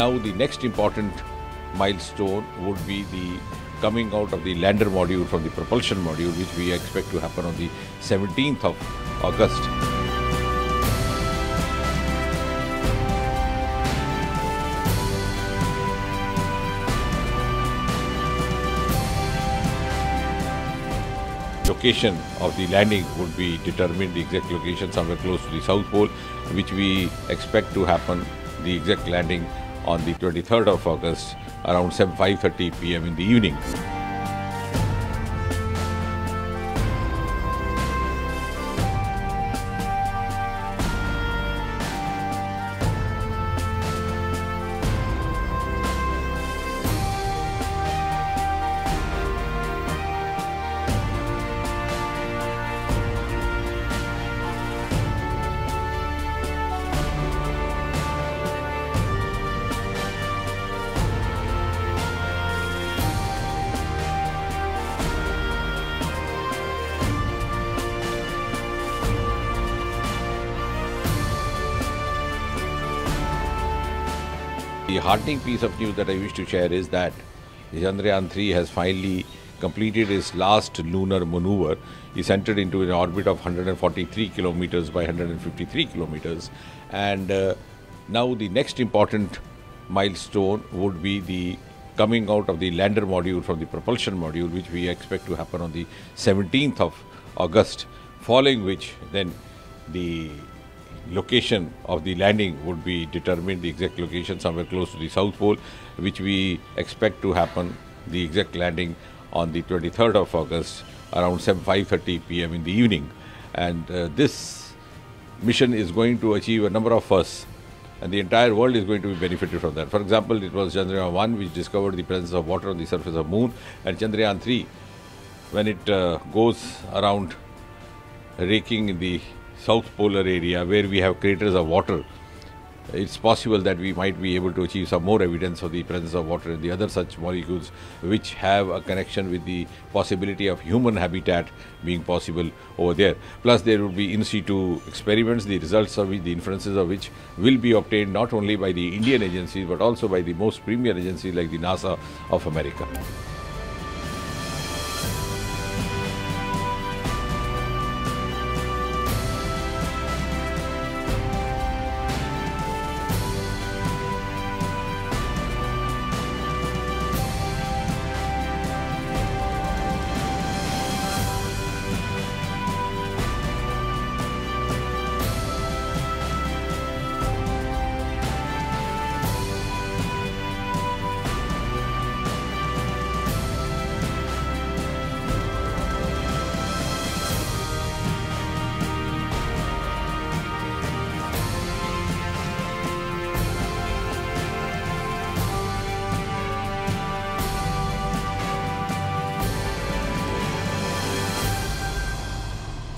Now, the next important milestone would be the coming out of the lander module from the propulsion module, which we expect to happen on the 17th of August. location of the landing would be determined, the exact location somewhere close to the South Pole, which we expect to happen, the exact landing on the 23rd of August around 5.30 pm in the evening. The heartening piece of news that I wish to share is that Chandrayaan 3 has finally completed its last lunar maneuver. It's entered into an orbit of 143 kilometers by 153 kilometers. And uh, now the next important milestone would be the coming out of the lander module from the propulsion module, which we expect to happen on the 17th of August, following which then the location of the landing would be determined, the exact location somewhere close to the South Pole, which we expect to happen, the exact landing on the 23rd of August around 5.30 pm in the evening. And uh, this mission is going to achieve a number of firsts and the entire world is going to be benefited from that. For example, it was Chandrayaan 1 which discovered the presence of water on the surface of moon and Chandrayaan 3 when it uh, goes around raking in the south polar area where we have craters of water, it's possible that we might be able to achieve some more evidence of the presence of water in the other such molecules which have a connection with the possibility of human habitat being possible over there. Plus, there will be in situ experiments, the results of which, the inferences of which will be obtained not only by the Indian agencies but also by the most premier agencies like the NASA of America.